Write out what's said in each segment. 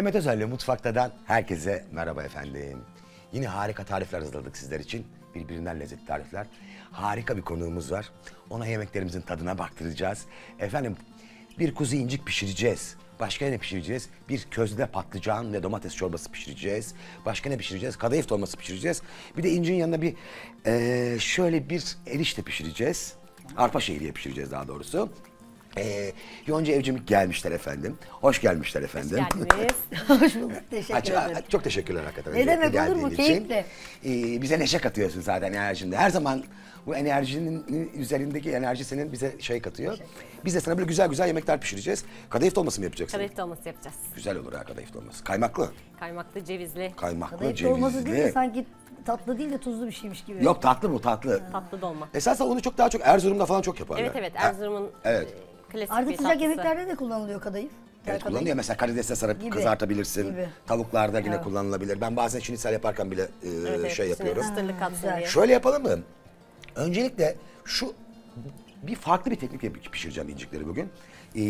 Mehmet Özel'le Mutfakta'dan herkese merhaba efendim. Yine harika tarifler hazırladık sizler için. Birbirinden lezzetli tarifler. Harika bir konuğumuz var. Ona yemeklerimizin tadına baktıracağız. Efendim bir kuzu incik pişireceğiz. Başka ne pişireceğiz? Bir közde patlıcan ve domates çorbası pişireceğiz. Başka ne pişireceğiz? Kadayıf dolması pişireceğiz. Bir de incin yanına bir eee, şöyle bir erişte pişireceğiz. Arpa şehriye pişireceğiz daha doğrusu. Ee, Yonca Evcimik gelmişler efendim. Hoş gelmişler efendim. geldiniz. Hoş bulduk. Teşekkür Aç- ederim. çok teşekkürler hakikaten. Ne öncelikle demek, olur mu? geldiğin için. Keyifle. Ee, bize neşe katıyorsun zaten enerjinde. Her zaman bu enerjinin üzerindeki enerji senin bize şey katıyor. Biz de sana böyle güzel güzel yemekler pişireceğiz. Kadayıf dolması mı yapacaksın? Kadayıf dolması yapacağız. Güzel olur ha kadayıf dolması. Kaymaklı. Kaymaklı, cevizli, Kaymaklı, Kadayıf cevizli. dolması değil de sanki tatlı değil de tuzlu bir şeymiş gibi. Yok tatlı bu tatlı. tatlı dolma. Esasında onu çok daha çok Erzurum'da falan çok yaparlar. Evet evet Ha, Erzurum'un Evet. e, klasik Artık bir sıcak tatlısı. yemeklerde de kullanılıyor kadayıf. Evet Kadayıf. kullanılıyor. Mesela karidesle sarıp Gibi. kızartabilirsin. Gibi. Tavuklarda yine kullanılabilir. Ben bazen şinisel yaparken bile e, şey yapıyorum. Güzel. diye. Şöyle yapalım mı? Öncelikle şu bir farklı bir teknikle pişireceğim incikleri bugün. Ee,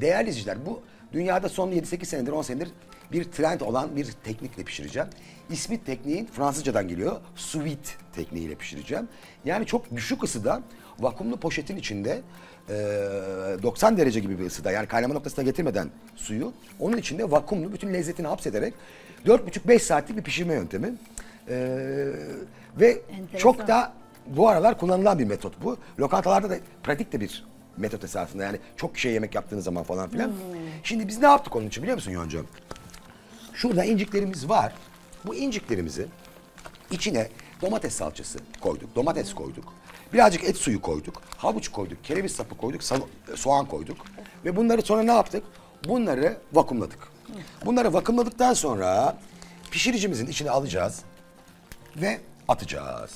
değerli izleyiciler bu dünyada son 7-8 senedir 10 senedir bir trend olan bir teknikle pişireceğim. İsmi tekniğin Fransızcadan geliyor. Sous vide tekniğiyle pişireceğim. Yani çok düşük ısıda vakumlu poşetin içinde e, 90 derece gibi bir ısıda yani kaynama noktasına getirmeden suyu onun içinde vakumlu bütün lezzetini hapsederek 4,5-5 saatlik bir pişirme yöntemi. Ee, ve Enteresan. çok da bu aralar kullanılan bir metot bu. Lokantalarda da pratik de bir metot esasında. Yani çok kişiye yemek yaptığınız zaman falan filan. Şimdi biz ne yaptık onun için biliyor musun Yonca? Şurada inciklerimiz var. Bu inciklerimizi içine domates salçası koyduk, domates koyduk. Birazcık et suyu koyduk, havuç koyduk, kereviz sapı koyduk, soğan koyduk. Ve bunları sonra ne yaptık? Bunları vakumladık. Bunları vakumladıktan sonra pişiricimizin içine alacağız ve atacağız.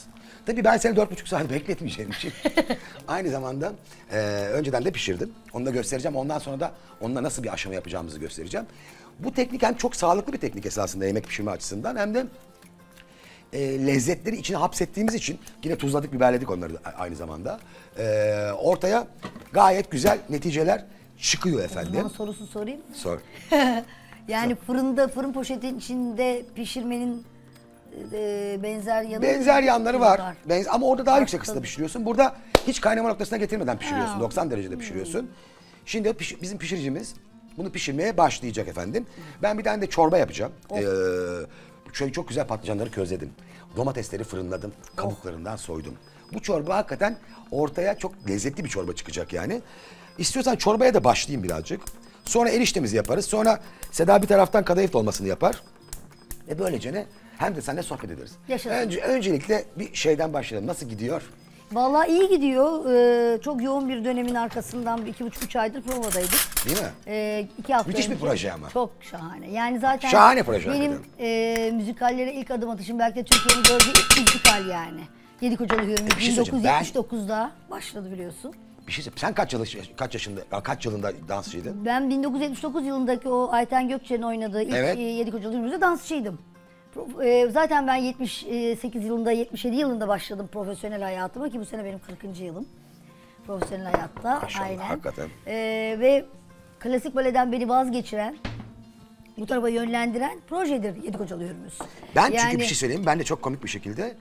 Tabii ben seni dört buçuk saat bekletmeyeceğim için aynı zamanda e, önceden de pişirdim. Onu da göstereceğim. Ondan sonra da onunla nasıl bir aşama yapacağımızı göstereceğim. Bu teknik hem çok sağlıklı bir teknik esasında yemek pişirme açısından hem de e, lezzetleri içine hapsettiğimiz için yine tuzladık biberledik onları aynı zamanda. E, ortaya gayet güzel neticeler çıkıyor efendim. Zaman sorusu sorayım. Sor. Yani fırında fırın poşetin içinde pişirmenin e, benzer yanı Benzer yanları var. Var. Benz ama orada daha yüksek tabii. ısıda pişiriyorsun. Burada hiç kaynama noktasına getirmeden pişiriyorsun. Ha. 90 derecede pişiriyorsun. Şimdi piş- bizim pişiricimiz bunu pişirmeye başlayacak efendim. Ben bir tane de çorba yapacağım. Ee, şöyle çok güzel patlıcanları közledim. Domatesleri fırınladım. Kabuklarından soydum. Bu çorba hakikaten ortaya çok lezzetli bir çorba çıkacak yani. İstiyorsan çorbaya da başlayayım birazcık. Sonra eriştemizi yaparız. Sonra Seda bir taraftan kadayıf dolmasını yapar. Ve böylece ne? Hem de seninle sohbet ederiz. Yaşasın. Önce, öncelikle bir şeyden başlayalım. Nasıl gidiyor? Vallahi iyi gidiyor. Ee, çok yoğun bir dönemin arkasından bir iki buçuk üç aydır provadaydık. Değil mi? Ee, iki hafta Müthiş bir önce- proje ama. Çok şahane. Yani zaten Şahane proje benim e, müzikallere ilk adım atışım belki de Türkiye'nin gördüğü ilk müzikal yani. Yedi Kocalı Hürmüz Bir şey söyleyeceğim, ben- 1979'da başladı biliyorsun. Bir şey. Sen kaç, yılı, kaç yaşında, ya kaç yılında dansçıydın? Ben 1979 yılındaki o Ayten Gökçe'nin oynadığı ilk Evet. e, Yedi Kocalı Hürmüz'de dansçıydım. E, Zaten ben 78 yılında, 77 yılında başladım profesyonel hayatıma ki bu sene benim 40. yılım. Profesyonel hayatta. Maşallah, aynen. hakikaten. E, ve klasik baleden beni vazgeçiren, bu tarafa yönlendiren projedir Yedi Kocalı Hürmüz. Ben çünkü Yani- bir şey söyleyeyim. Ben de çok komik bir şekilde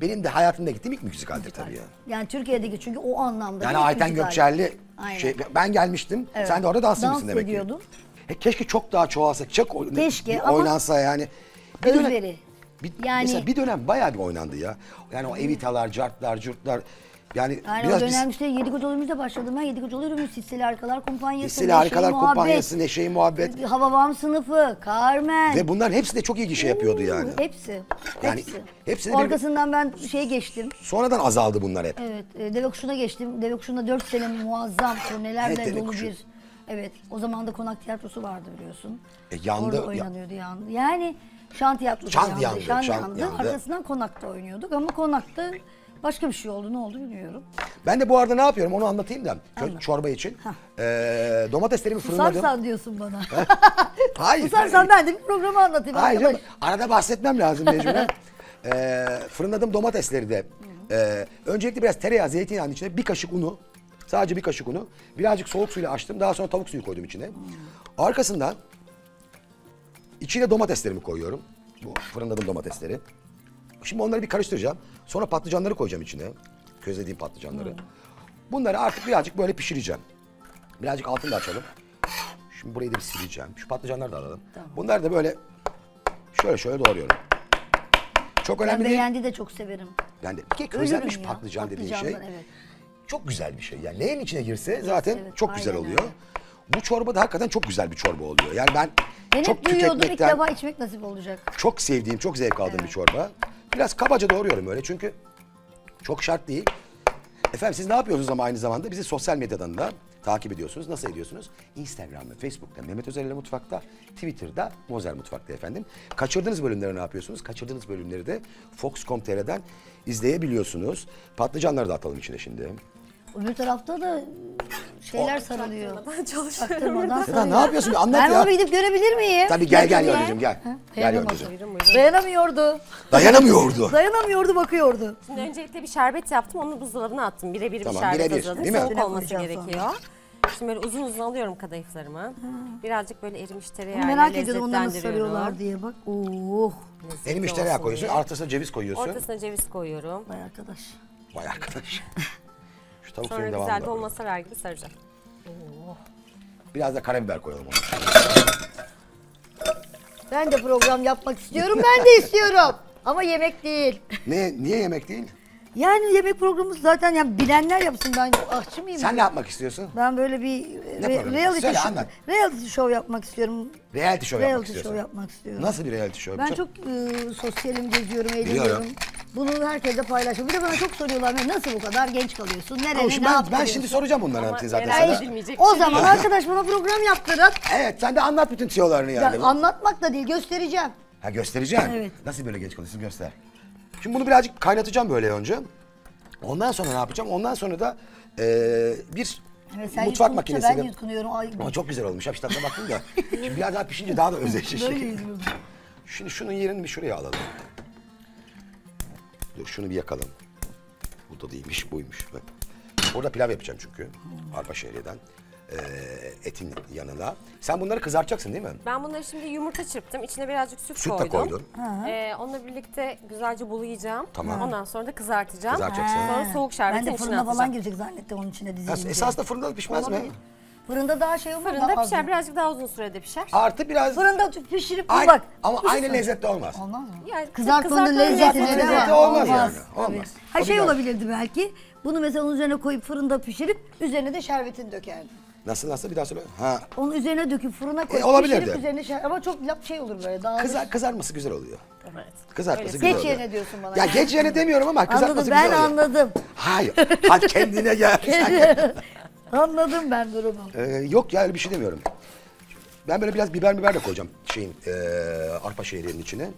benim de hayatımda gittiğim ilk müzikaldir tabii ya. Yani Türkiye'deki çünkü o anlamda. Yani Ayten. Gökçerli Aynen. şey, ben gelmiştim. Evet. Sen de orada dansçı Dans mısın demek ki? ediyordum. He, keşke çok daha çoğalsa, çok Keşke bir ama- oynansa yani. Bir dönem- Özveri. bir, Yani- Mesela bir dönem bayağı bir oynandı ya. Yani o evitalar, cartlar, curtlar. Yani, Yani biraz o dönem işte Yedi Kocalı Hürmüz'de başladım ben. Yedi Kocalı Hürmüz, Hisseli Harikalar Kumpanyası, Hisseli Harikalar Muhabbet, Kumpanyası, Neşe-i Muhabbet. Hababam sınıfı, Carmen. Ve bunların hepsi de çok iyi gişe yapıyordu yani. Hepsi. Yani hepsi. hepsini bir- Arkasından ben şey geçtim. Sonradan azaldı bunlar hep. Evet, e, Deve Kuşu'na geçtim. Deve Kuşu'nda 4 sene muazzam turnelerle Evet, dolu Kuşu. bir... Evet, o zaman da konak tiyatrosu vardı biliyorsun. E, yandı, Orada ya- oynanıyordu yandı. Yani şan tiyatrosu Şan yandı. yandı, Şan, şan yandı. yandı. Arkasından konakta oynuyorduk ama konakta başka bir şey oldu. Ne oldu bilmiyorum. Ben de bu arada ne yapıyorum onu anlatayım da. Kö- Çorba için. Ee, domateslerimi fırınladım. Susarsan diyorsun bana. Hayır. Susarsan ben de bir programı anlatayım. Hayır canım, arada bahsetmem lazım mecburen. Ee, fırınladım domatesleri de. Ee, öncelikle biraz tereyağı, zeytinyağının içine bir kaşık unu. Sadece bir kaşık unu. Birazcık soğuk suyla açtım. Daha sonra tavuk suyu koydum içine. Arkasından İçine domateslerimi koyuyorum. Bu fırınladığım domatesleri. Şimdi onları bir karıştıracağım. Sonra patlıcanları koyacağım içine. Közlediğim patlıcanları. Bunları artık birazcık böyle pişireceğim. Birazcık altını da açalım. Şimdi burayı da bir sileceğim. Şu patlıcanları da alalım. Bunları da böyle şöyle şöyle doğruyorum. Çok Ben önemli değil. de çok severim. Ben de bir kere közlenmiş ya, patlıcan dediğin şey evet. çok güzel bir şey. Yani neyin içine girse zaten evet, çok güzel oluyor. öyle. Bu çorba da hakikaten çok güzel bir çorba oluyor. Yani ben Ben çok hep duyuyordum ilk defa içmek nasip olacak. çok sevdiğim, çok zevk aldığım bir çorba. Biraz kabaca doğruyorum öyle çünkü çok şart değil. Efendim siz ne yapıyorsunuz ama aynı zamanda bizi sosyal medyadan da takip ediyorsunuz. Nasıl ediyorsunuz? Instagram ve Facebook'ta Mehmet Özel ile Mutfak'ta, Twitter'da Mozer Mutfak'ta efendim. Kaçırdığınız bölümleri ne yapıyorsunuz? Kaçırdığınız bölümleri de Fox.com.tr'den izleyebiliyorsunuz. Patlıcanları da atalım içine şimdi. Öbür tarafta da şeyler sarılıyor. Çaktırmadan Seda ne sarılıyor. yapıyorsun? Bir Anlat Ben ya. onu gidip görebilir miyim? Tabii gel gel. Yonca'cığım gel. Gel Dayanamaz. Yonca'cığım. Dayanamıyordu. Dayanamıyordu. Dayanamıyordu bakıyordu. Şimdi öncelikle bir şerbet yaptım. Onu buzdolabına attım. Birebir bir Tamam, şerbet birebir, hazırladım. değil mi? Soğuk Üstüne olması koyacağız gerekiyor. Şimdi böyle uzun uzun alıyorum kadayıflarımı. Birazcık böyle erimiş tereyağıyla Merak ediyorum onları nasıl lezzetlendiriyorum. sarıyorlar diye bak. Oh. Lezzetli tereyağı olsun koyuyorsun, diye. ortasına ceviz koyuyorsun. Ortasına ceviz koyuyorum. Vay arkadaş. Vay arkadaş. Şu tavuk Sonra güzel da dolma sarar gibi saracağım. Biraz da karabiber koyalım ona. Ben de program yapmak istiyorum. Ben de istiyorum. Ama yemek değil. Ne, niye yemek değil? Yani yemek programı zaten yani bilenler yapsın. Ben aşçı mıyım? Sen ne yapmak istiyorsun? Ben böyle bir Ne re- programı? reality, Söyle, show, anlat. reality show yapmak istiyorum. Reality show yapmak reality istiyorsun. yapmak istiyorum. Nasıl bir reality show? Ben Çok- çok e, sosyalim, geziyorum, eğleniyorum. Bunu herkese paylaşıyorum. Bir de bana çok soruyorlar. "Ya Nasıl bu kadar genç kalıyorsun? Nereye, ne ben, ben yaptırıyorsun?" şimdi soracağım Ama hepsini zaten sana. O bir şey zaman arkadaş bana program yaptırın. Evet sen de anlat bütün tiyolarını yani. Ya, anlatmak da değil, göstereceğim. ha göstereceğim. Evet. Nasıl böyle geç kalıyorsun göster. Şimdi bunu birazcık kaynatacağım böyle önce. Ondan sonra ne yapacağım? Ondan sonra da eee, bir sen mutfak makinesiyle. Ben yutkunuyorum. Ay, Ama çok güzel olmuş. Hapis tadına baktım da. Şimdi biraz daha pişince daha da özdeşleşecek. böyle. Şimdi şunun yerini bir şuraya alalım. Dur şunu bir yakalım. Bu da değilmiş, buymuş. Bak. Orada pilav yapacağım çünkü. Arpa şehriyeden. Ee, etin yanına. Sen bunları kızartacaksın değil mi? Ben bunları şimdi yumurta çırptım. İçine birazcık süt, Süt de koydum. koydun. Ee, onunla birlikte güzelce bulayacağım. Tamam. Ondan sonra da kızartacağım. Kızartacaksın. Sonra soğuk şerbetin Ben de içine fırına falan atacağım. girecek zannettim onun içine Ya, dizilince. esas da fırında pişmez mi? Fırında daha şey olur. Fırında daha pişer. fazla. Birazcık daha uzun sürede pişer. Artı biraz... Fırında pişirip bak. ama aynı lezzette olmaz. Olmaz mı? Yani Kızartmanın lezzeti mi? lezzeti olmaz yani, Tabii. olmaz. Ha şey biraz- olabilirdi belki. Bunu mesela onun üzerine koyup fırında pişirip üzerine de şerbetini dökerdim. Nasıl nasıl bir daha söyle. Ha. Onu üzerine döküp fırına koyup olabilirdi. pişirip üzerine şerbet ama çok lap şey olur böyle daha. Kızar, kızarması güzel oluyor. Evet. Kızartması Öyle. güzel Geç oluyor. yerine diyorsun bana. Ya geç yerine demiyorum ama kızartması Anladım güzel ben oluyor. anladım. Hayır. Hadi kendine gel. anladım ben durumu. Ee, yok ya öyle bir şey demiyorum. Ben böyle biraz biber biber de koyacağım şeyin eee arpa şehriyenin içine.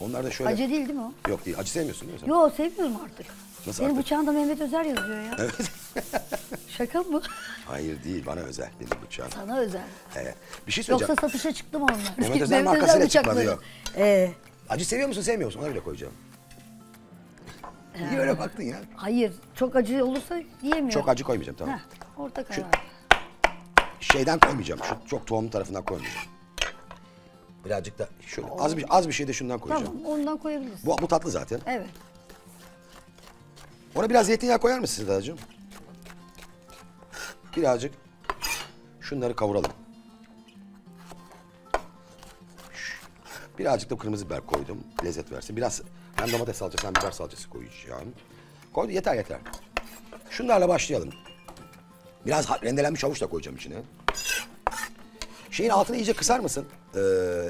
Onlar da şöyle. Acı değil değil mi o? Yok değil. Acı sevmiyorsun değil mi sen? Yo sevmiyorum artık. Nasıl Benim artık? bıçağımda Mehmet Özer yazıyor ya. Evet. Şaka mı? Hayır değil bana özel benim bıçağım. Sana özel. Ee, bir şey söyleyeceğim. Yoksa satışa çıktı mı onlar? Mehmet Özer markasıyla çıkmadı, yok. Ee, Acı seviyor musun sevmiyor musun? Ona bile koyacağım. Niye öyle baktın ya? hayır çok acı olursa yiyemiyorum. Çok acı koymayacağım tamam. Heh, orta karar. Şeyden koymayacağım. Şu çok tohumlu tarafından koymayacağım. Birazcık da şöyle az bir az bir şey de şundan koyacağım. Tamam ondan koyabilirsin. Bu, bu tatlı zaten. Evet. Ona biraz zeytinyağı koyar mısın Sedacığım? Birazcık şunları kavuralım. Birazcık da kırmızı biber koydum. Lezzet versin. Biraz hem domates salçası hem biber salçası koyacağım. Koydum yeter yeter. Şunlarla başlayalım. Biraz rendelenmiş havuç da koyacağım içine. Şeyin altını iyice kısar mısın? Ee,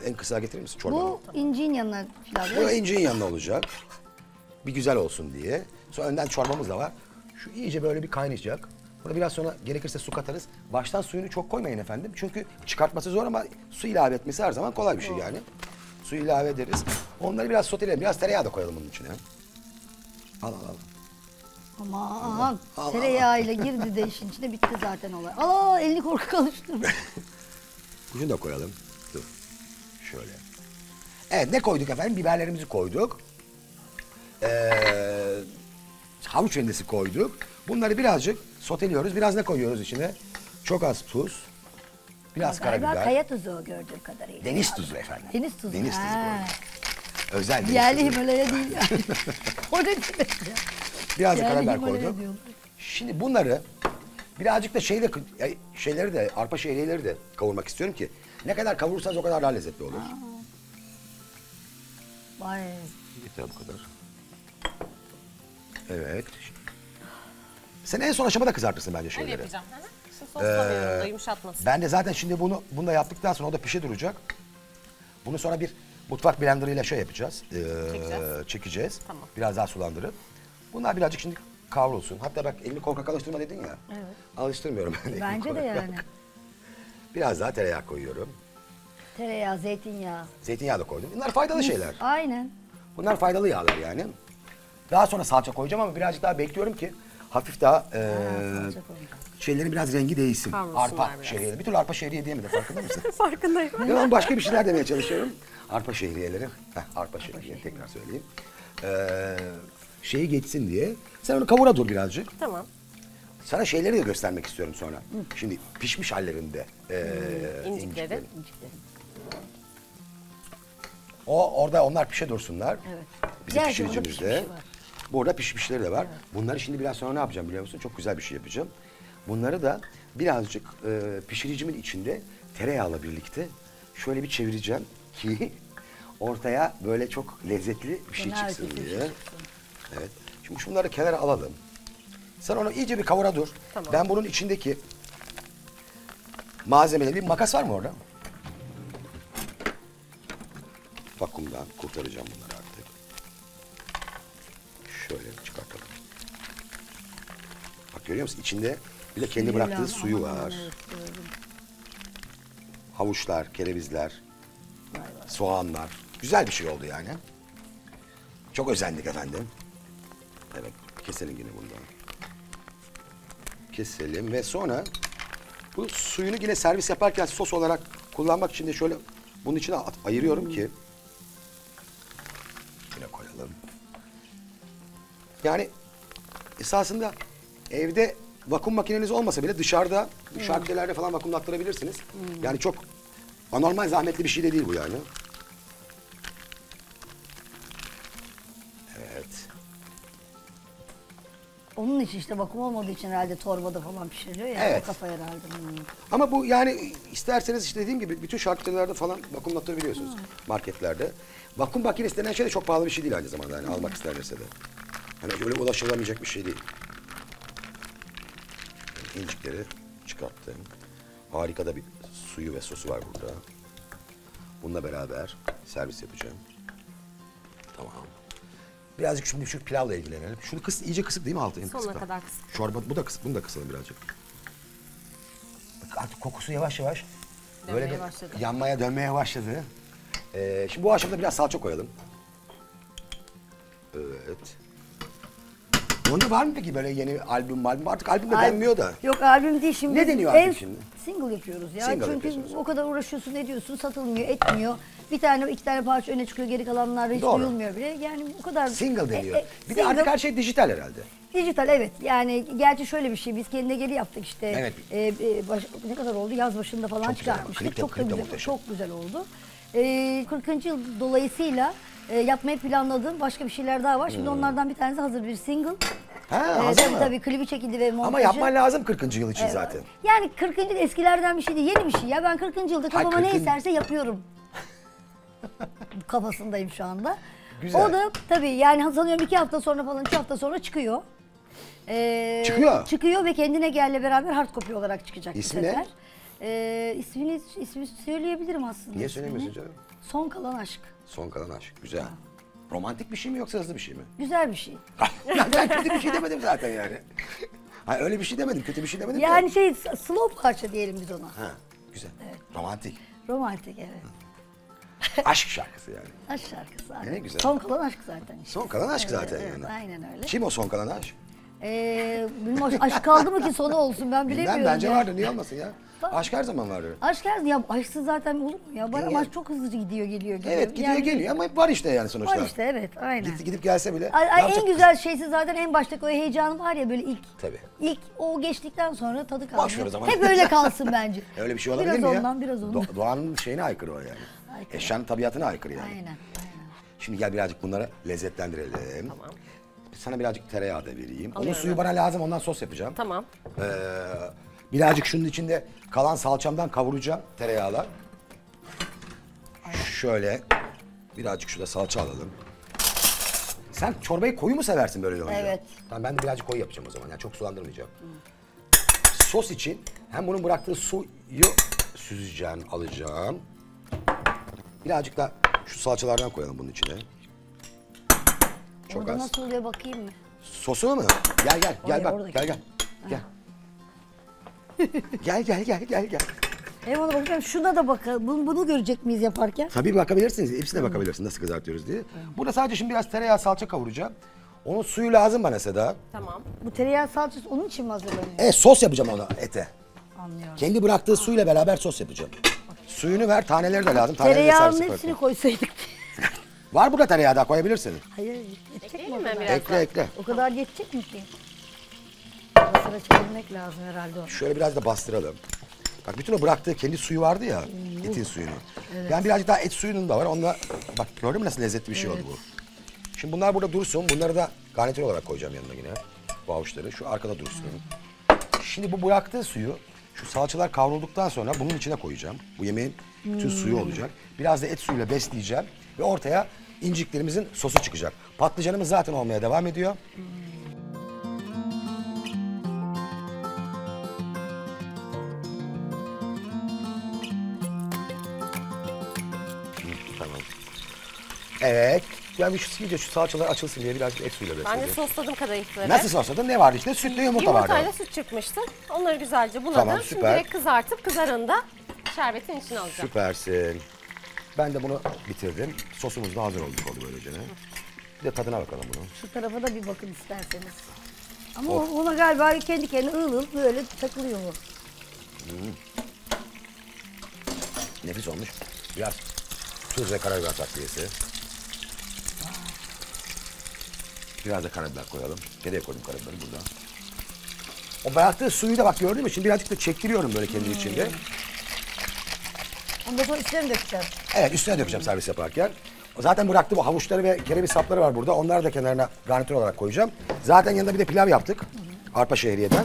en kısa getirir misin çorbanın? Bu inciğin yanına pilav. Bu mi? inciğin yanına olacak. Bir güzel olsun diye. Sonra önden çorbamız da var. Şu iyice böyle bir kaynayacak. Buna biraz sonra gerekirse su katarız. Baştan suyunu çok koymayın efendim. Çünkü çıkartması zor ama su ilave etmesi her zaman kolay bir şey yani. Su ilave ederiz. Onları biraz soteleyelim. Biraz tereyağı da koyalım bunun içine. Al al al. Aman Allah. tereyağıyla girdi de işin içine bitti zaten olay. Aa elini korku alıştırma. Şunu da koyalım. Dur. Şöyle. Evet ne koyduk efendim? Biberlerimizi koyduk. Ee, havuç rendesi koyduk. Bunları birazcık soteliyoruz. Biraz ne koyuyoruz içine? Çok az tuz. Biraz Galiba karabiber. kaya tuzu gördüğüm kadarıyla. Deniz tuzu efendim. Deniz tuzu. Deniz tuzu Ha. Özel deniz Yerli. Himalaya değil yani. o ne demek ya? Biraz da karabiber koydum. Şimdi bunları birazcık da şeyle şeyleri de arpa şehriyeleri de kavurmak istiyorum ki ne kadar kavurursanız o kadar daha lezzetli olur. Vay. Yeter bu kadar. Evet. Sen en son aşamada kızartırsın bence Öyle şeyleri. yapacağım. Hı hı. Şimdi soslamıyorum da yumuşatmasın. Ben de zaten şimdi bunu bunu da yaptıktan sonra o da pişe duracak. Bunu sonra bir mutfak blenderıyla şey yapacağız. ee, Çekeceğiz. çekeceğiz. Tamam. Biraz daha sulandırıp. Bunlar birazcık şimdi kavrulsun. Hatta bak elini korkak alıştırma dedin ya. Evet. Alıştırmıyorum ben elimi Bence de korkak. yani. Biraz daha tereyağı koyuyorum. Tereyağı, zeytinyağı. Zeytinyağı da koydum. Bunlar faydalı şeyler. Aynen. Bunlar faydalı yağlar yani. Daha sonra salça koyacağım ama birazcık daha bekliyorum ki hafif daha ee, salça koyacağım. şeylerin biraz rengi değişsin. Kavrulsunlar Arpa biraz. şehriyeli. Bir türlü arpa şehriye diyemedim farkında mısın? Farkındayım. Ya ben başka bir şeyler demeye çalışıyorum. Arpa şehriyeleri. Heh, arpa şehriye tekrar söyleyeyim. Ee, şeyi geçsin diye. Sen onu kavura dur birazcık. Tamam. Sana şeyleri de göstermek istiyorum sonra. Şimdi pişmiş hallerinde. ee, İncikleri. incikleri. İncikleri. O orada onlar pişe dursunlar. Evet. Bizim pişiricimizde. Burada pişmişleri de var. Bunları şimdi biraz sonra ne yapacağım biliyor musun? Çok güzel bir şey yapacağım. Bunları da birazcık e, pişiricimin içinde tereyağla birlikte şöyle bir çevireceğim ki ortaya böyle çok lezzetli bir şey Fena çıksın bir diye. şey çıksın. Evet. Şimdi şunları kenara alalım. Sen onu iyice bir kavura dur. Tamam. Ben bunun içindeki malzemeleri bir makas var mı orada? Vakumdan kurtaracağım bunları artık. Şöyle çıkartalım. Bak görüyor musun? İçinde bir de kendi bıraktığı suyu var. Havuçlar, kerevizler, soğanlar. Güzel bir şey oldu yani. Çok özendik efendim. Evet, keselim yine bundan. Keselim ve sonra bu suyunu yine servis yaparken sos olarak kullanmak için de şöyle bunun içine at- ayırıyorum ki yine koyalım. Yani esasında evde vakum makineniz olmasa bile dışarıda şarküterilerde falan vakumlattırabilirsiniz. Yani çok anormal zahmetli bir şey de değil bu yani. Onun için işte vakum olmadığı için herhalde torbada falan pişiriliyor ya. Evet. O kafa herhalde. Hmm. Ama bu yani isterseniz işte dediğim gibi bütün şarküterilerde falan vakumlattırabiliyorsunuz marketlerde. Vakum makinesi denen şey de çok pahalı bir şey değil aynı zamanda yani almak isterlerse de. Hani öyle ulaşılamayacak bir şey değil. İncikleri çıkarttım. Harika da bir suyu ve sosu var burada. Bununla beraber servis yapacağım. Tamam. Birazcık şimdi şu pilavla ilgilenelim. Şunu kıs, iyice kısık değil mi altı? Sonuna Kısık. kadar kısık. Çorba, bu da kısık, bunu da kısalım birazcık. Bak artık kokusu yavaş yavaş böyle Dönmeye bir başladı. yanmaya dönmeye başladı. Ee, şimdi bu aşamada biraz salça koyalım. Evet. Onda var mı peki böyle yeni albüm albüm? Artık albüm de Al- denmiyor da. Yok albüm değil şimdi. Ne deniyor En- albüm şimdi? Single yapıyoruz ya. Single Çünkü yapıyorsunuz. o kadar uğraşıyorsun ediyorsun satılmıyor etmiyor. Bir tane iki tane parça öne çıkıyor geri kalanlar hiç Doğru. duyulmuyor bile. Yani o kadar. Single deniyor. E, e, bir de artık single- her şey dijital herhalde. Dijital evet. Yani gerçi şöyle bir şey biz kendine geli yaptık işte. Evet. E, e, baş- ne kadar oldu? Yaz başında falan Çok güzel çıkartmıştık. Klip de- çok da klip de güzel, çok güzel oldu. E, 40. yıl dolayısıyla e, yapmayı planladığım başka bir şeyler daha var. Şimdi onlardan bir tanesi hazır bir single. Hmm. Ha, E, hazır tabii mı? tabii klibi çekildi ve montajı. Ama yapman lazım 40. yıl için zaten. Yani 40. yıl eskilerden bir şey değil, yeni bir şey ya. Ben 40. yılda kafama ne 40. eserse yapıyorum. Kafasındayım şu anda. Güzel. O da tabii yani sanıyorum iki hafta sonra falan, üç hafta sonra çıkıyor. Ee, Çıkıyor. Çıkıyor ve kendine gelle beraber hard copy olarak çıkacak İsmi bu ne? sefer. Ee, ismini, ismini söyleyebilirim aslında. Niye ismini. söylemiyorsun canım? Son kalan aşk. Son kalan aşk. Güzel. Romantik bir şey mi yoksa hızlı bir şey mi? Güzel bir şey. Ya ben kötü bir şey demedim zaten yani. Ha öyle bir şey demedim, kötü bir şey demedim. de. Yani şey slow parça diyelim biz ona. Ha, güzel. Romantik. Romantik evet. Aşk şarkısı yani. Aşk şarkısı zaten. Ne güzel. Son kalan aşk zaten işte. Son kalan aşk Evet, zaten evet, yani. Aynen öyle. Kim o son kalan aşk? Ee, aşk kaldı mı ki sonu olsun ben bilemiyorum. Bilmem bence ya. vardır niye olmasın ya? Aşk her zaman var. Aşk her ya aşksız zaten olur mu ya? Bana aşk çok hızlıca gidiyor geliyor geliyor. Evet gidiyor Yani- geliyor ama var işte yani sonuçta. Var işte evet aynen. Gidip, gidip gelse bile. Ay, ay, en güzel şeysi zaten en baştaki o heyecan var ya böyle ilk. Tabii. İlk o geçtikten sonra tadı kalmıyor. Boş ver o zaman. Hep öyle kalsın bence. Öyle bir şey olabilir biraz mi ya? ondan biraz ondan. Do- doğanın şeyine aykırı o yani. Aykırı. Eşyanın tabiatına aykırı yani. Aynen. aynen. Şimdi gel birazcık bunları lezzetlendirelim. Tamam. Sana birazcık tereyağı da vereyim. Onun Alıyorum suyu bana lazım ondan sos yapacağım. Tamam. Ee, birazcık şunun içinde kalan salçamdan kavuracağım tereyağla. Şöyle birazcık şurada salça alalım. Sen çorbayı koyu mu seversin böyle önce? Evet. Tamam ben de birazcık koyu yapacağım o zaman. Yani çok sulandırmayacağım. Sos için hem bunun bıraktığı suyu süzeceğim, alacağım. Birazcık da şu salçalardan koyalım bunun içine. Çok Orada az. nasıl oluyor bakayım mı? Sosu mu? Gel gel gel Oraya, bak oradaki. gel gel. Gel. gel gel gel gel gel. Hem ona bakıyorum şuna da bakalım. Bunu, bunu görecek miyiz yaparken? Tabii bakabilirsiniz. Hepsine bakabilirsiniz nasıl kızartıyoruz diye. Burada sadece şimdi biraz tereyağı salça kavuracağım. Onun suyu lazım bana Seda. Tamam. Bu tereyağı salçası onun için mi hazırlanıyor? E sos yapacağım ona ete. Anlıyorum. Kendi bıraktığı suyla beraber sos yapacağım. Suyunu ver, taneleri de lazım. Taneleri Tereyağının hepsini koy. koysaydık. Var burada tereyağı daha koyabilirsin. Hayır yetecek mi? Ekle ekle. O kadar yetecek mi ki? Ara sıra çevirmek lazım herhalde o. Şöyle biraz da bastıralım. Bak bütün o bıraktığı kendi suyu vardı ya, etin suyunu. Yani birazcık daha et suyunun da var. Onunla bak gördün mü nasıl lezzetli bir şey oldu bu. Şimdi bunlar burada dursun. Bunları da garnitür olarak koyacağım yanına yine. Bu avuçları şu arkada dursun. Şimdi bu bıraktığı suyu şu salçalar kavrulduktan sonra bunun içine koyacağım. Bu yemeğin bütün suyu olacak. Biraz da et suyuyla besleyeceğim ve ortaya inciklerimizin sosu çıkacak. Patlıcanımız zaten olmaya devam ediyor. Tamam. Evet. Yani şu, iyice şu salçalar açılsın diye birazcık et suyuyla Ben de sosladım kadayıfları. Nasıl sosladın? Ne vardı içinde? Sütlü yumurta vardı. Yumurtayla süt çırpmıştım. Onları güzelce buladım. Tamam, Şimdi süper. direkt kızartıp kızarında şerbetin içine alacağım. Süpersin. Ben de bunu bitirdim. Sosumuz da hazır olduk oldu böylece. Bir de tadına bakalım bunun. Şu tarafa da bir bakın isterseniz. Ama o- ona galiba kendi kendine ığıl ığıl böyle takılıyor bu. Nefis olmuş. Biraz tuz ve karabiber takviyesi. Biraz da karabiber koyalım. Nereye koydum karabiberi burada? O bıraktığı suyu da bak gördün mü? Şimdi birazcık da çektiriyorum böyle kendi içinde. Ondan sonra üstüne mi dökeceğim? Evet üstüne dökeceğim servis yaparken. Zaten bıraktığım bu havuçları ve kereviz sapları var burada. Onları da kenarına garnitür olarak koyacağım. Zaten yanında bir de pilav yaptık. Arpa şehriyeden.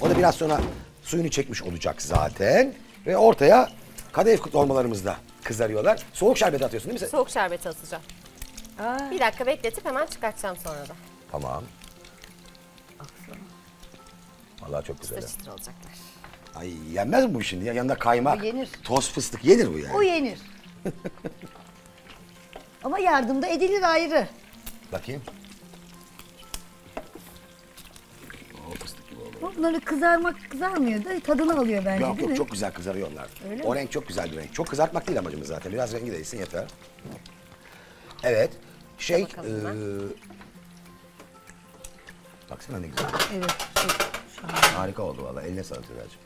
O da biraz sonra suyunu çekmiş olacak zaten. Ve ortaya kadayıf dolmalarımız da kızarıyorlar. Soğuk şerbeti atıyorsun değil mi sen? Soğuk şerbeti atacağım. Aa, Bir dakika bekletip hemen çıkartacağım sonra da. Tamam. Vallahi çok güzel. Çıtır çıtır olacaklar. Ay yenmez mi bu şimdi ya? Yanında kaymak, Bu yenir. toz fıstık yenir bu yani. o yenir. Ama yardımda edilir ayrı. Bakayım. O fıstık gibi oldu. Bunları kızarmak kızarmıyor da tadını alıyor bence Yok değil yok mi? çok güzel kızarıyor onlar. Öyle o mi? renk çok güzel bir renk. Çok kızartmak değil amacımız zaten. Biraz rengi değilsin yeter. Evet. Şey, ben. baksana ne güzel. Evet. çok. Harika oldu valla. Eline sağlık Sedacığım.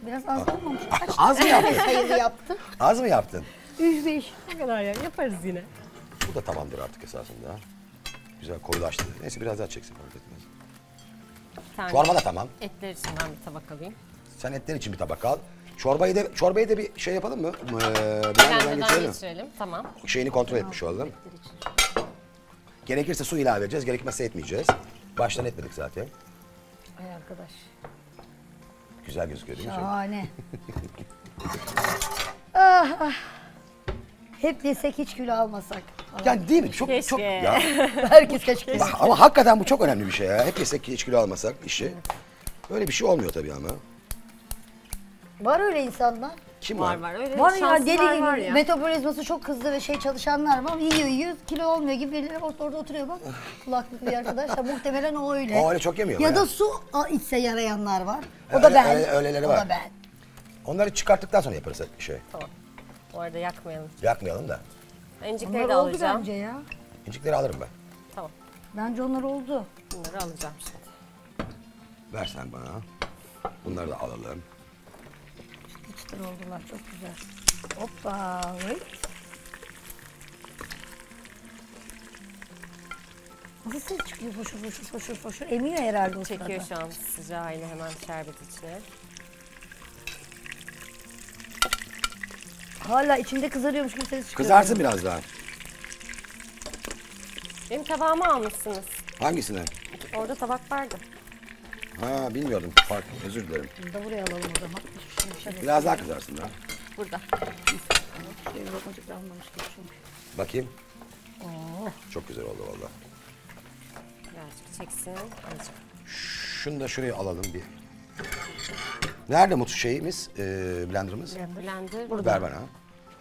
Biraz az olmamış. Az mı yaptın? sayılı yaptın? Az mı yaptın? Üç beş. Ne kadar ya yaparız yine. Bu da tamamdır artık esasında. Güzel koyulaştı. Neyse biraz daha çeksin fark etmez. Çorba da tamam. Etler için ben bir tabak alayım. Sen etler için bir tabak al. Çorbayı da çorbayı da bir şey yapalım mı? Ee, bir yandan geçirelim. geçirelim. Tamam. Şeyini kontrol etmiş olalım. Gerekirse su ilave edeceğiz, gerekmezse etmeyeceğiz. Baştan etmedik zaten. Ay arkadaş. Güzel gözüküyor değil mi? Şahane. ah, ah. Hep yesek hiç kilo almasak. Yani değil mi? Çok Keşke. çok ya. Herkes keşke. Bak, ama hakikaten bu çok önemli bir şey ya. Hep yesek hiç kilo almasak işi. Böyle bir şey olmuyor tabii ama. Var öyle insanlar. Kim Var var? var öyle Var ya deli gibi var ya. metabolizması çok hızlı ve şey çalışanlar var ama yiyor yiyor kilo olmuyor gibi birileri orada, orada oturuyor bak kulaklıklı bir arkadaş da muhtemelen o öyle. O öyle çok yemiyor Ya ya. da su a- içse yarayanlar var. O Öyle- da ben. öyle- öyleleri o var. da ben. Onları çıkarttıktan sonra yaparız şey. Tamam. Bu arada yakmayalım. Yakmayalım da. İncikleri Onlar de oldu alacağım. bence ya. İncikleri alırım ben. Tamam. Bence onlar oldu. Bunları alacağım şimdi. Ver sen bana. Bunları da alalım. Çıtır oldular çok güzel. Hoppa. Nasıl ses çıkıyor foşur foşur foşur foşur. Emiyor herhalde o Çekiyor sırada. şu an sıcağıyla hemen şerbet içine. Hala içinde kızarıyormuş gibi ses çıkıyor. Kızarsın biraz daha. Benim tabağımı almışsınız. Hangisine? Orada tabak vardı. Ha bilmiyordum. Pardon özür dilerim. Bunu da buraya alalım o zaman. Hiçbir şey bir Biraz daha kızarsın daha. Burada. Şey lokmacık almamış gibi çünkü. Bakayım. Oo. Çok güzel oldu valla. Birazcık çeksin. Azıcık. Şunu da şuraya alalım bir. Nerede mutlu şeyimiz, e, blenderımız? Blender. Ver bana.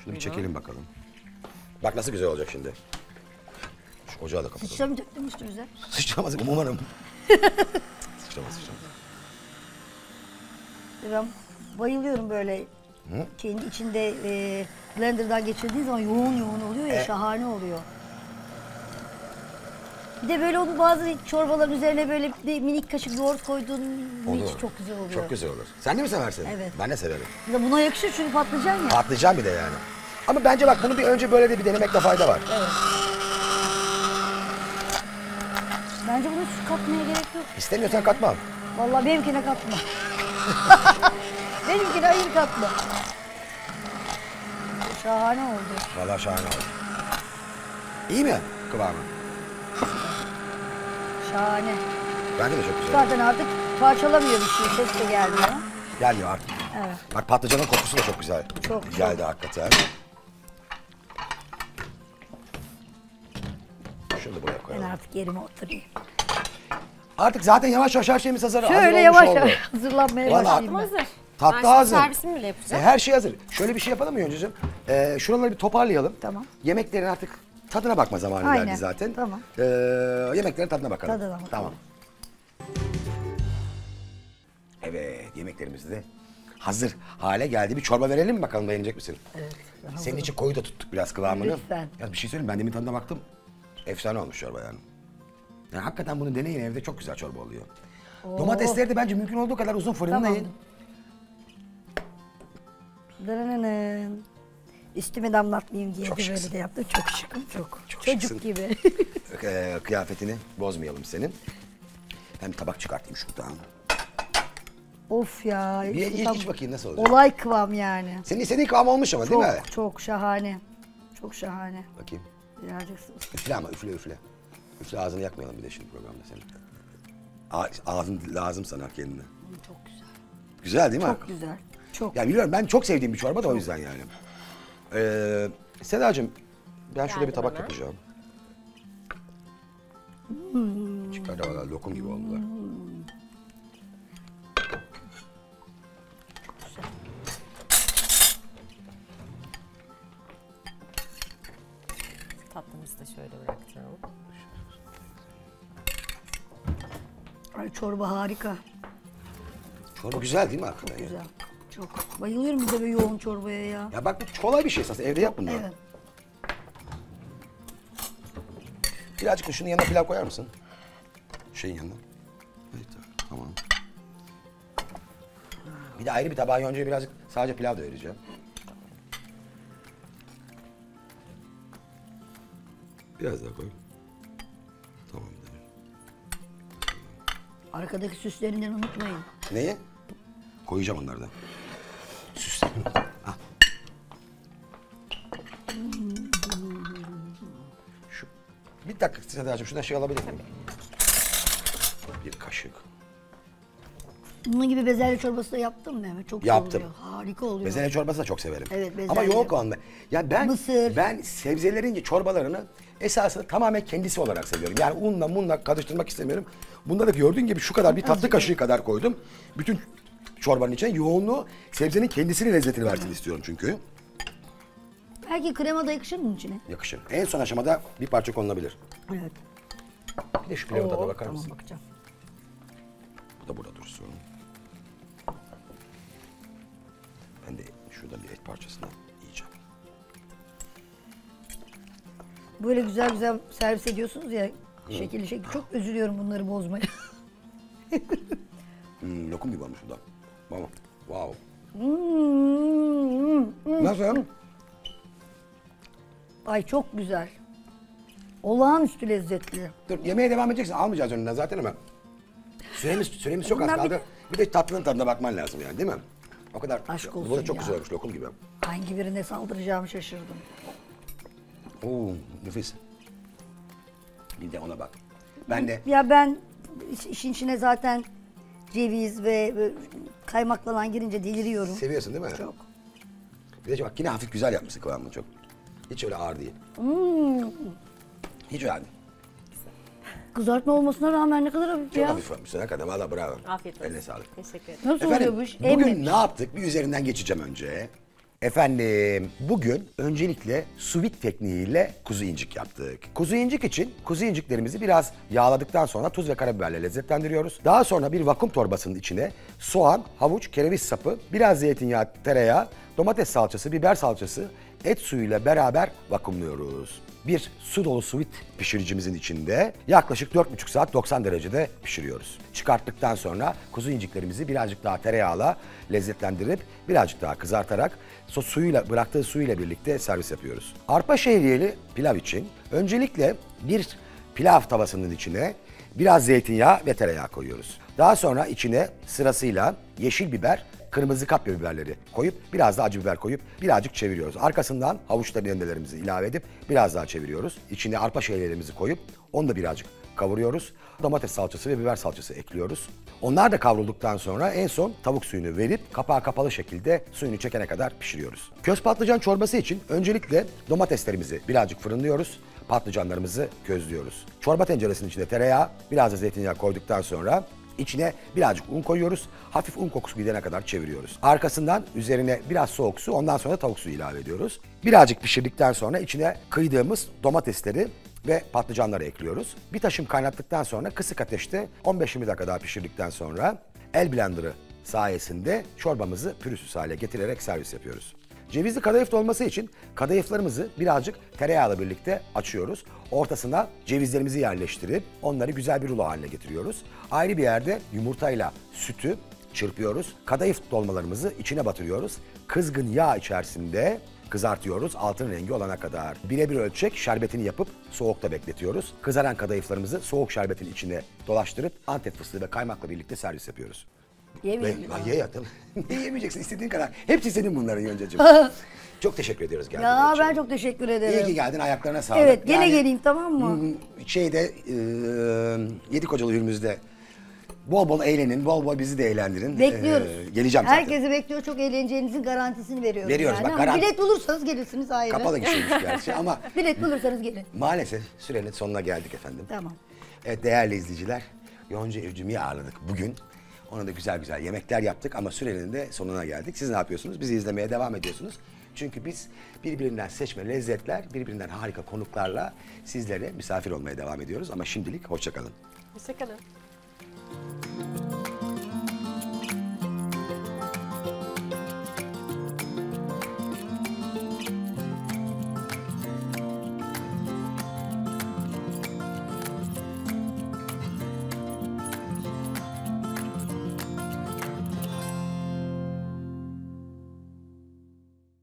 Şunu bir çekelim bakalım. Bak nasıl güzel olacak şimdi. Şu ocağı da kapatalım. Sıçramayacak değil mi üstümüze? Sıçramaz umarım. sıçramaz sıçramaz. Ben bayılıyorum böyle kendi içinde e, blenderdan geçirdiğin zaman yoğun yoğun oluyor ya E- şahane oluyor. Bir de böyle onun bazı çorbaların üzerine böyle bir minik kaşık yoğurt koyduğun Olur. hiç çok güzel oluyor. Çok güzel olur. Sen de mi seversin? Evet. Ben de severim. Bir de buna yakışır çünkü patlıcan ya. Patlıcan bir de yani. Ama bence bak bunu bir önce böyle de bir denemekte fayda var. Bence buna süt katmaya gerek yok. İstemiyorsan katmam. Vallahi benimkine katma. benimkine ayır katma. Şahane oldu. Vallahi şahane oldu. İyi mi kıvamı? Şahane. Bence de çok güzel. Zaten artık parçalamıyor bir şey. Ses de gelmiyor. Gelmiyor artık. Evet. Bak patlıcanın kokusu da çok güzel. Çok, Geldi hakikaten. Artık yerime oturayım. Artık zaten yavaş yavaş her şeyimiz hazır. hazır Şöyle olmuş yavaş oldu. yavaş hazırlanmaya Vallahi başlayayım ben. Hazır. Tatlı ben hazır. servisimi bile E, yapacağım. her şey hazır. Şöyle bir şey yapalım mı Yonca'cığım? Ee, şuraları bir toparlayalım. Tamam. Yemeklerin artık tadına bakma zamanı Aynen, geldi zaten. tamam. Ee, yemeklerin tadına bakalım. Tadına bakalım. Tamam. Evet yemeklerimiz de hazır hale geldi. Bir çorba verelim mi bakalım beğenecek misin? Evet. Senin için koyu da tuttuk biraz kıvamını. Lütfen. Ya bir şey söyleyeyim ben demin tadına baktım. Efsane olmuş çorba yani. Yani hakikaten bunu deneyin evde çok güzel çorba oluyor. Domatesleri de bence mümkün olduğu kadar uzun fırınlayın. Dırınının. Üstüme damlatmayayım diye Çok de böyle de yaptım. Çok şıkım çok. Çocuk şıksın. gibi. Ee, kıyafetini bozmayalım senin. Ben bir tabak çıkartayım şuradan. of ya. Bir tam iç bakayım nasıl olacak. Olay kıvam yani. Senin istediğin kıvam olmuş ama değil mi? Çok çok şahane. Çok şahane. Bakayım. Birazcık sus. Üfle ama üfle üfle. Üfle ağzını yakmayalım bir de şimdi programda senin. A- ağzın lazım sana kendine. Çok güzel. Güzel değil mi? Çok güzel. Çok. Ya biliyorum ben çok sevdiğim bir çorba da o yüzden yani. Ee, Sedacığım ben şurada bir tabak hemen. yapacağım. Hmm. Çıkar valla lokum gibi oldular. Tatlımızı şöyle bıraktım. Ay çorba harika. Çorba güzel değil mi ya? Güzel. Çok. Bayılıyorum bir de böyle yoğun çorbaya ya. Ya bak bu kolay bir şey aslında evde yap bunları. Evet. Birazcık da şunun yanına pilav koyar mısın? Şeyin yanına. Evet tamam. Bir de ayrı bir tabağa yoncaya birazcık sadece pilav da vereceğim. Biraz daha koy. Tamam. Arkadaki süslerinden unutmayın. Neyi? Koyacağım onları da. Süsledim. Al. Şu, bir dakika Sedacığım şuradan şey alabilir miyim? Bir kaşık. Bunun gibi bezelye çorbası da yaptın mı Mehmet? Çok güzel Yaptım. oluyor. Harika oluyor. Bezelye çorbası da çok severim. Evet, bezelye. Ama yoğun kıvamda. Ya ben Mısır. ben sebzelerin çorbalarını esasında tamamen kendisi olarak seviyorum. Yani unla munla karıştırmak istemiyorum. Bunda da gördüğün gibi şu kadar bir tatlı kaşığı kadar koydum. Bütün çorbanın içine yoğunluğu sebzenin kendisinin lezzetini versin istiyorum çünkü. Belki krema da yakışır mı içine? Yakışır. En son aşamada bir parça konulabilir. Evet. Bir de şu pilavın tadına bakar tamam mısın? bakacağım. Bu da burada dursun. Şuradan bir et parçasını yiyeceğim. Böyle güzel güzel servis ediyorsunuz ya. Şekilli şekilli. Çok üzülüyorum bunları bozmaya. Hmm, lokum gibi olmuş bu da. Tamam. Wow. Hmm. Nasıl? Ay çok güzel. Olağanüstü lezzetli. Dur yemeğe devam edeceksin. Almayacağız önünden zaten ama. Süremiz, süremiz çok az Bundan bir kaldı. Bir de tatlının tadına bakman lazım yani değil mi? O kadar. Aşk Bu olsun da çok ya. güzel olmuş lokum gibi. Hangi birine saldıracağımı şaşırdım. Oo nefis. Bir de ona bak. Ben de Ya ben iş- işin içine zaten ceviz ve ve kaymaklanan girince deliriyorum. seviyorsun değil mi? Çok. Bir de bak yine hafif güzel yapmışsın kıvamını çok. Hiç öyle ağır değil. Hmm. Hiç öyle değil. Kızartma olmasına rağmen ne kadar hafif Çok ya. hafif yapmışsın hakikaten valla bravo. Afiyet olsun. Eline sağlık. Teşekkür ederim. Nasıl Efendim oluyor bu iş? bugün Emmemiş. ne yaptık? Bir üzerinden geçeceğim önce. Efendim bugün öncelikle suvit tekniğiyle kuzu incik yaptık. Kuzu incik için kuzu inciklerimizi biraz yağladıktan sonra tuz ve karabiberle lezzetlendiriyoruz. Daha sonra bir vakum torbasının içine soğan, havuç, kereviz sapı, biraz zeytinyağı, tereyağı, domates salçası, biber salçası, et suyuyla beraber vakumluyoruz. Bir su dolu suvit pişiricimizin içinde yaklaşık 4,5 saat 90 derecede pişiriyoruz. Çıkarttıktan sonra kuzu inciklerimizi birazcık daha tereyağla lezzetlendirip birazcık daha kızartarak so suyuyla bıraktığı suyuyla birlikte servis yapıyoruz. Arpa şehriyeli pilav için öncelikle bir pilav tavasının içine biraz zeytinyağı ve tereyağı koyuyoruz. Daha sonra içine sırasıyla yeşil biber, kırmızı kapya biberleri koyup biraz da acı biber koyup birazcık çeviriyoruz. Arkasından havuçla rendelerimizi ilave edip biraz daha çeviriyoruz. İçine arpa şehriyelerimizi koyup onu da birazcık kavuruyoruz. Domates salçası ve biber salçası ekliyoruz. Onlar da kavrulduktan sonra en son tavuk suyunu verip kapağı kapalı şekilde suyunu çekene kadar pişiriyoruz. Köz patlıcan çorbası için öncelikle domateslerimizi birazcık fırınlıyoruz. Patlıcanlarımızı közlüyoruz. Çorba tenceresinin içine tereyağı, biraz da zeytinyağı koyduktan sonra içine birazcık un koyuyoruz. Hafif un kokusu gidene kadar çeviriyoruz. Arkasından üzerine biraz soğuk su, ondan sonra tavuk suyu ilave ediyoruz. Birazcık pişirdikten sonra içine kıydığımız domatesleri ve patlıcanları ekliyoruz. Bir taşım kaynattıktan sonra kısık ateşte 15-20 dakika daha pişirdikten sonra el blenderı sayesinde çorbamızı pürüzsüz hale getirerek servis yapıyoruz. Cevizli kadayıf dolması için kadayıflarımızı birazcık tereyağıyla birlikte açıyoruz. Ortasına cevizlerimizi yerleştirip onları güzel bir rulo haline getiriyoruz. Ayrı bir yerde yumurtayla sütü çırpıyoruz. Kadayıf dolmalarımızı içine batırıyoruz. Kızgın yağ içerisinde kızartıyoruz altın rengi olana kadar. Birebir ölçek şerbetini yapıp soğukta bekletiyoruz. Kızaran kadayıflarımızı soğuk şerbetin içine dolaştırıp antep fıstığı ve kaymakla birlikte servis yapıyoruz. Ve Yemeyeyim. Ay, ye ya tabii. Niye yemeyeceksin istediğin kadar. Hepsi senin bunların Yoncacığım. çok teşekkür ediyoruz geldiğin Ya için. ben çok teşekkür İyi ederim. ki geldin ayaklarına sağlık. Evet gene Yani, geleyim tamam mı? m, Şeyde e, Yedi Kocalı Hürmüz'de bol bol eğlenin, bol bol bizi de eğlendirin. Bekliyoruz. E, geleceğim zaten. Herkesi bekliyor. Çok eğleneceğinizin garantisini veriyoruz. Veriyoruz, yani. bak, Ama garanti- bilet bulursanız gelirsiniz ayrı. Kapalı gişeymiş gerçi ama bilet bulursanız gelin. maalesef sürenin sonuna geldik efendim. Tamam. Evet değerli izleyiciler, Yonca Evcimik'i ağırladık bugün. Ona da güzel güzel yemekler yaptık ama sürenin de sonuna geldik. Siz ne yapıyorsunuz? Bizi izlemeye devam ediyorsunuz. Çünkü biz birbirinden seçme lezzetler, birbirinden harika konuklarla sizlere misafir olmaya devam ediyoruz. Ama şimdilik hoşçakalın. Hoşçakalın.